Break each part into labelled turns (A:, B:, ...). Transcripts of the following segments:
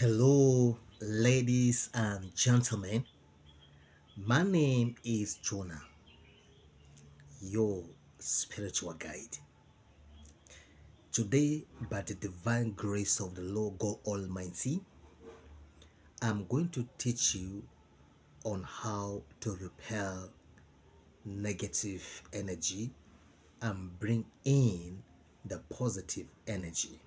A: Hello, ladies and gentlemen. My name is Jonah, your spiritual guide. Today, by the divine grace of the Lord God Almighty, I'm going to teach you on how to repel negative energy and bring in the positive energy.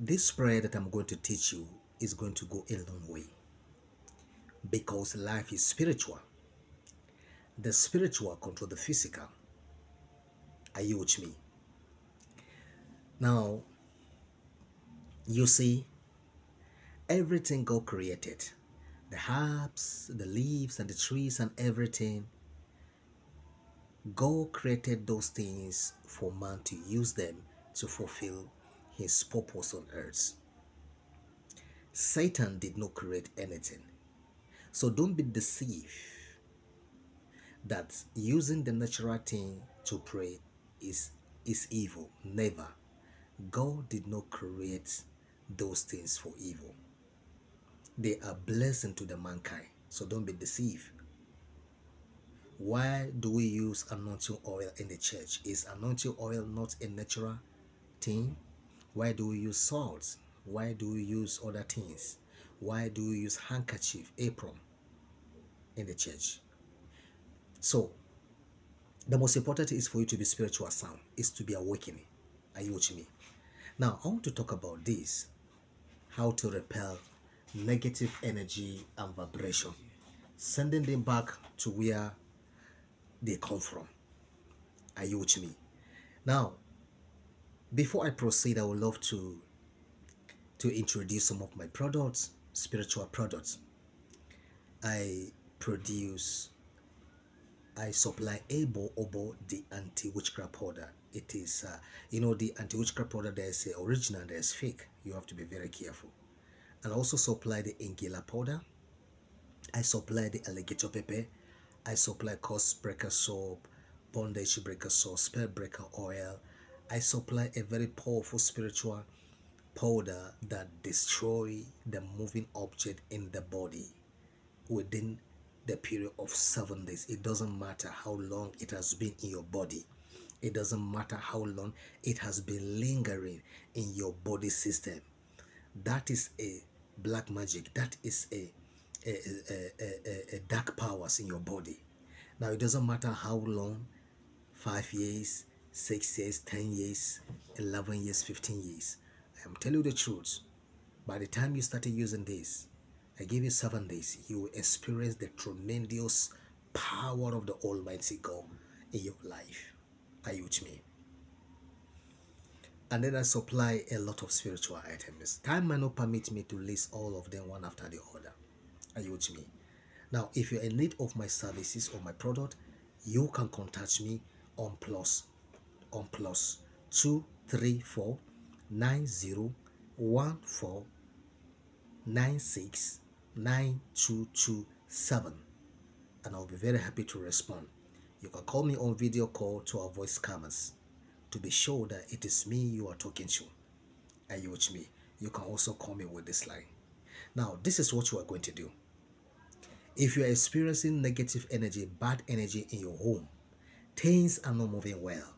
A: This prayer that I'm going to teach you is going to go a long way because life is spiritual. The spiritual control the physical. Are you with me? Now, you see, everything God created the herbs, the leaves, and the trees, and everything God created those things for man to use them to fulfill his purpose on earth. Satan did not create anything. So don't be deceived that using the natural thing to pray is is evil. Never. God did not create those things for evil. They are blessing to the mankind. So don't be deceived. Why do we use anointing oil in the church? Is anointing oil not a natural thing? Why do we use salt? Why do we use other things? Why do we use handkerchief, apron in the church? So, the most important is for you to be spiritual sound, is to be awakening. Are you watching me? Now, I want to talk about this how to repel negative energy and vibration, sending them back to where they come from. Are you with me? Now, before I proceed, I would love to to introduce some of my products, spiritual products. I produce, I supply Abo Obo, the anti-witchcraft powder. It is, uh, you know, the anti-witchcraft powder, there's a original, there's fake. You have to be very careful. And also supply the Ingila powder. I supply the alligator pepper. I supply curse breaker soap, bondage breaker soap, spell breaker oil. I supply a very powerful spiritual powder that destroy the moving object in the body within the period of seven days. It doesn't matter how long it has been in your body. It doesn't matter how long it has been lingering in your body system. That is a black magic. That is a a, a, a, dark powers in your body. Now it doesn't matter how long, five years, six years, ten years, eleven years, fifteen years. I am telling you the truth. By the time you started using this, I give you seven days, you will experience the tremendous power of the Almighty God in your life. Are you with me? And then I supply a lot of spiritual items. Time might not permit me to list all of them one after the other. Are you with me? Now, if you're in need of my services or my product, you can contact me on plus on plus two three four nine zero one four nine six nine two two seven, and I'll be very happy to respond. You can call me on video call to avoid scammers to be sure that it is me you are talking to. And you watch me? You can also call me with this line. Now, this is what you are going to do. If you are experiencing negative energy, bad energy in your home, things are not moving well.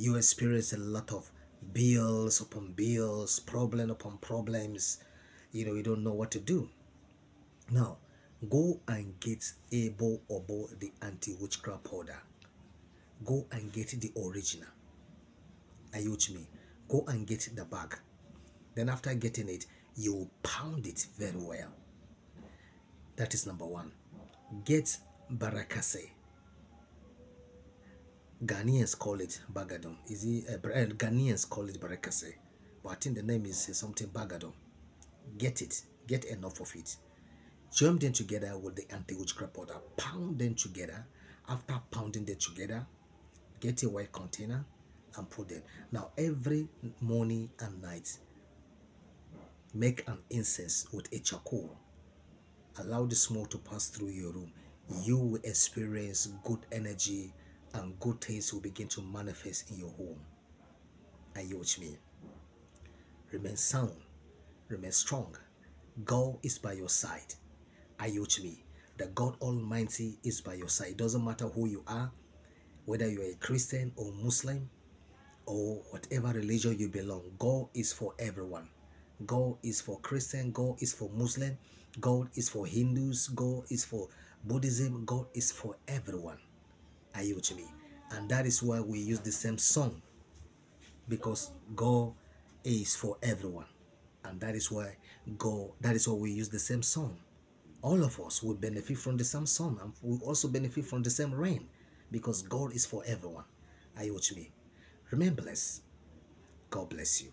A: You experience a lot of bills upon bills, problem upon problems. You know, you don't know what to do. Now, go and get Abo Obo, the anti-witchcraft powder. Go and get the original. Me? Go and get the bag. Then after getting it, you pound it very well. That is number one. Get barakase. Ghanaians call it bagadon. Is it uh, Ghanaians call it barakase? But I think the name is uh, something bagadon. Get it. Get enough of it. Join them together with the anti-witchcraft powder. Pound them together. After pounding them together, get a white container and put them. Now every morning and night, make an incense with a charcoal allow the smoke to pass through your room you will experience good energy and good things will begin to manifest in your home are you me remain sound, remain strong. God is by your side. Ayuch me. The God Almighty is by your side. It doesn't matter who you are, whether you're a Christian or Muslim or whatever religion you belong. God is for everyone. God is for Christian, God is for Muslim, God is for Hindus, God is for Buddhism, God is for everyone. Me? And that is why we use the same song because God is for everyone. And that is why God, that is why we use the same song. All of us will benefit from the same song and we also benefit from the same rain because God is for everyone. Me? Remain blessed. God bless you.